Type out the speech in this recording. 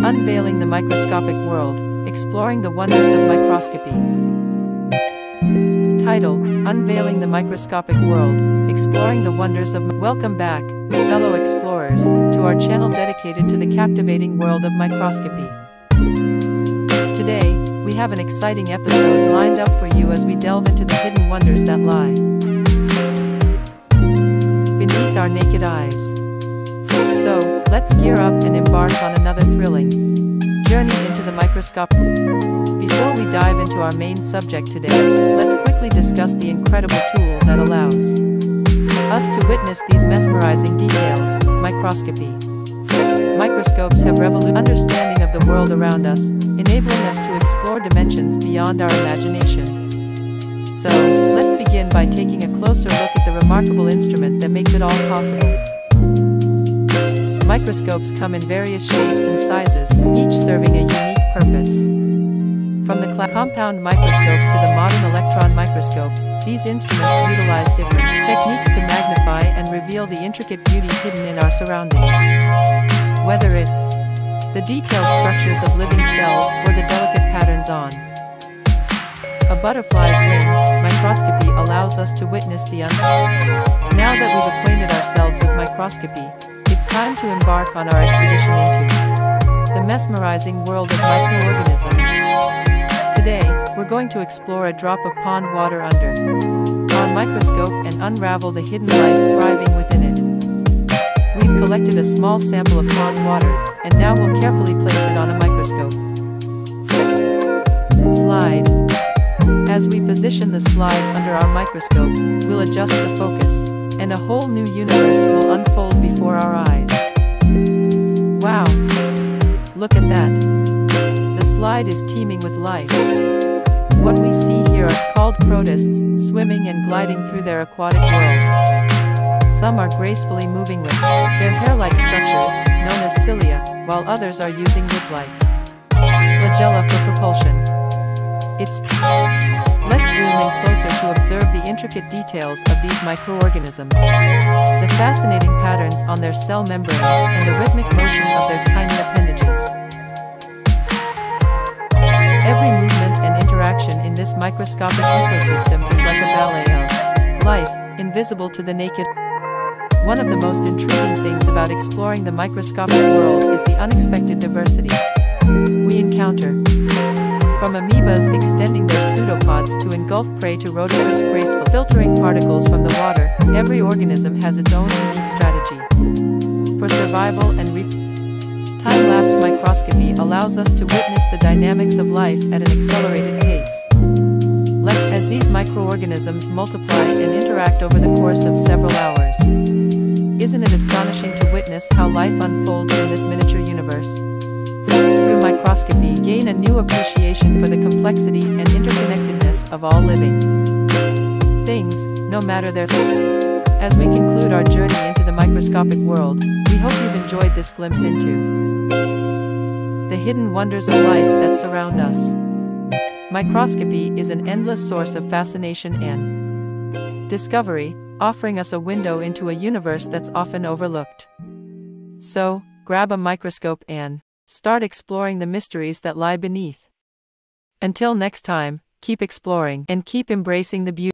Unveiling the Microscopic World, Exploring the Wonders of Microscopy. Title, Unveiling the Microscopic World, Exploring the Wonders of Welcome back, fellow explorers, to our channel dedicated to the captivating world of microscopy. Today, we have an exciting episode lined up for you as we delve into the hidden wonders that lie beneath our naked eyes. So, let's gear up and embark on another thrilling journey into the microscope. Before we dive into our main subject today, let's quickly discuss the incredible tool that allows us to witness these mesmerizing details, microscopy. Microscopes have revolutionized understanding of the world around us, enabling us to explore dimensions beyond our imagination. So, let's begin by taking a closer look at the remarkable instrument that makes it all possible. Microscopes come in various shapes and sizes, each serving a unique purpose. From the compound microscope to the modern electron microscope, these instruments utilize different techniques to magnify and reveal the intricate beauty hidden in our surroundings. Whether it's the detailed structures of living cells or the delicate patterns on a butterfly's wing, microscopy allows us to witness the unknown. Now that we've acquainted ourselves with microscopy, time to embark on our expedition into the mesmerizing world of microorganisms. Today, we're going to explore a drop of pond water under our microscope and unravel the hidden life thriving within it. We've collected a small sample of pond water, and now we'll carefully place it on a microscope. Slide. As we position the slide under our microscope, we'll adjust the focus, and a whole new universe will unfold before our eyes. Look at that! The slide is teeming with life. What we see here are called protists, swimming and gliding through their aquatic world. Some are gracefully moving with their hair-like structures, known as cilia, while others are using whip-like flagella for propulsion. It's true. Let's zoom in closer to observe the intricate details of these microorganisms. The fascinating patterns on their cell membranes and the rhythmic motion of their tiny appendages. This microscopic ecosystem is like a ballet of life, invisible to the naked. One of the most intriguing things about exploring the microscopic world is the unexpected diversity we encounter. From amoebas extending their pseudopods to engulf prey to rotifers graceful filtering particles from the water, every organism has its own unique strategy. For survival and re Time-lapse microscopy allows us to witness the dynamics of life at an accelerated pace. Let's as these microorganisms multiply and interact over the course of several hours. Isn't it astonishing to witness how life unfolds in this miniature universe? Through microscopy, gain a new appreciation for the complexity and interconnectedness of all living things, no matter their As we conclude our journey into the microscopic world, we hope you've enjoyed this glimpse into the hidden wonders of life that surround us. Microscopy is an endless source of fascination and discovery, offering us a window into a universe that's often overlooked. So, grab a microscope and Start exploring the mysteries that lie beneath. Until next time, keep exploring and keep embracing the beauty.